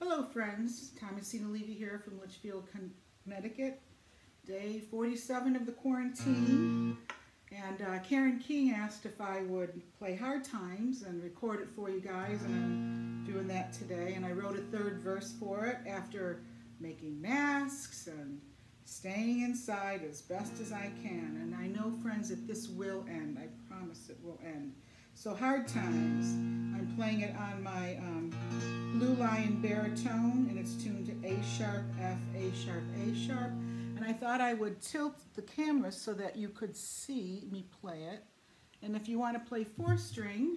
Hello friends, Thomasina Levy here from Litchfield, Connecticut. Day 47 of the quarantine. And uh, Karen King asked if I would play Hard Times and record it for you guys, and I'm doing that today. And I wrote a third verse for it after making masks and staying inside as best as I can. And I know, friends, that this will end. I promise it will end. So Hard Times, I'm playing it on my um, Blue Lion baritone, and it's tuned to A sharp, F, A sharp, A sharp. And I thought I would tilt the camera so that you could see me play it. And if you want to play four string,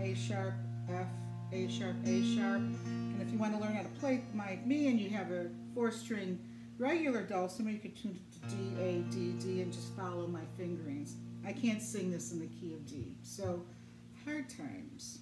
A sharp, F, A sharp, A sharp. And if you want to learn how to play like me and you have a four string regular dulcimer, you could tune it to D, A, D, D, and just follow my fingerings. I can't sing this in the key of D. So, hard times.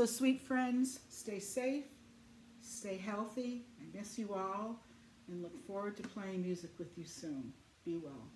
So, sweet friends, stay safe, stay healthy. I miss you all and look forward to playing music with you soon. Be well.